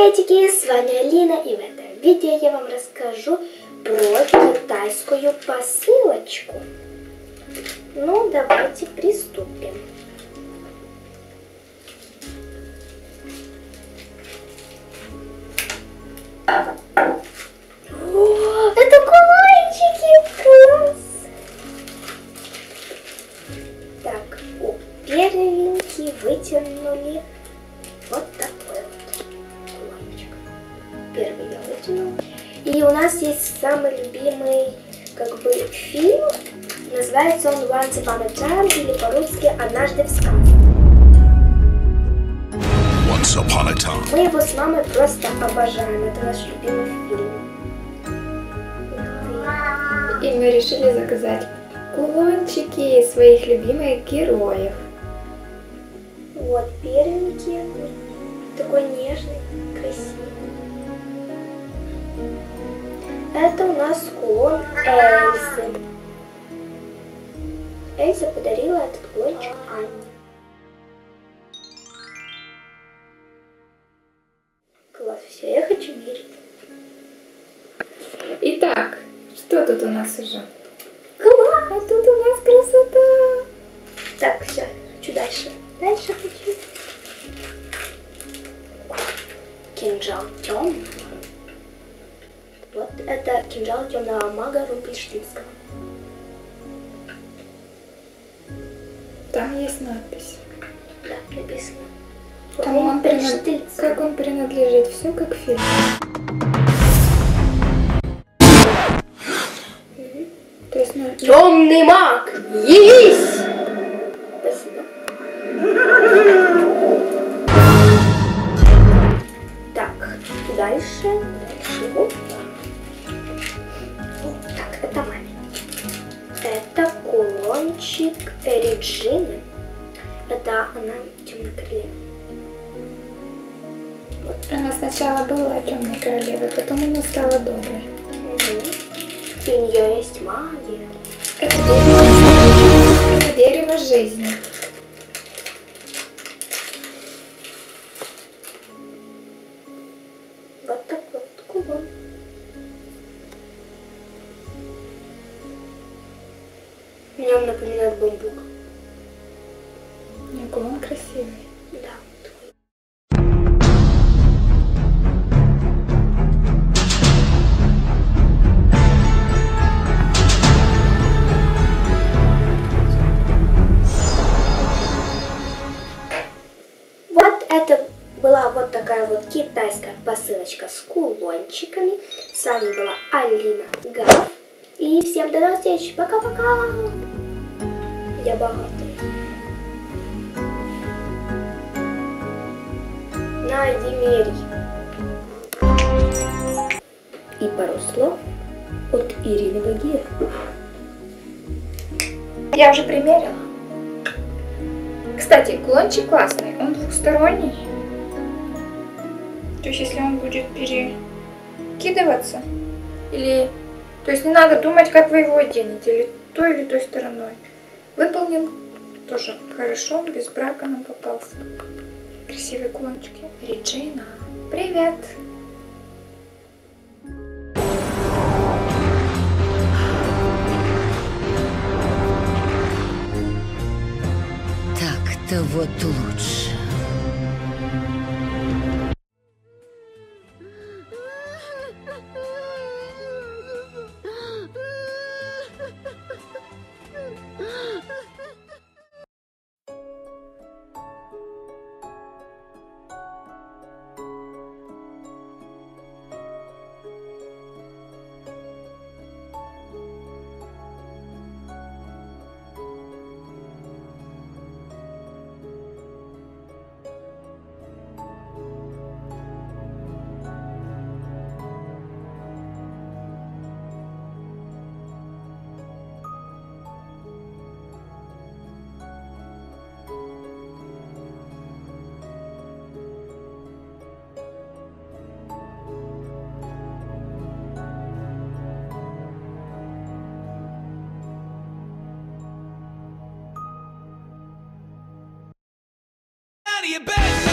приветики! С вами Алина и в этом видео я вам расскажу про китайскую посылочку. Ну, давайте приступим. У нас есть самый любимый как бы фильм. Называется он Once Upon a Time или по-русски «Однажды в сказке». Once upon a time. Мы его с мамой просто обожаем. Это наш любимый фильм. И мы решили заказать кулончики своих любимых героев. Вот первенький, такой нежный, красивый. Нас кулон Эльзы. Эльза подарила этот кулончик Анне. Класс, все, я хочу верить. Итак, что тут у нас уже? Класс! А тут у нас красота! Так, все, хочу дальше. Дальше хочу. Кинжал темный. Вот это кинжал темного мага Румпельштильского. Там есть надпись. Да, написано. Там он принад-. Как он принадлежит, все как фильм. То есть, ну, Темный маг, явись! Спасибо. Так, дальше. Реджины. Это она темная королева. она сначала была темной королевой, потом она стала доброй. Угу. И у нее есть магия. Это дерево, жизни. Вот так вот кулон. Он напоминает бамбук. Какой он красивый. Да. Вот это была вот такая вот китайская посылочка с кулончиками. С вами была Алина Гав. И всем до новых встреч. Пока-пока. Я богатая. Найди мерей. И пару слов от Ирины Багир. Я уже примерила. Кстати, кулончик классный, он двухсторонний. То есть, если он будет перекидываться, или... То есть, не надо думать, как вы его оденете, или той, или той стороной. Выполнен тоже хорошо, без брака нам попался. Красивые кулончики. Реджина, привет! Так-то вот лучше. you bet.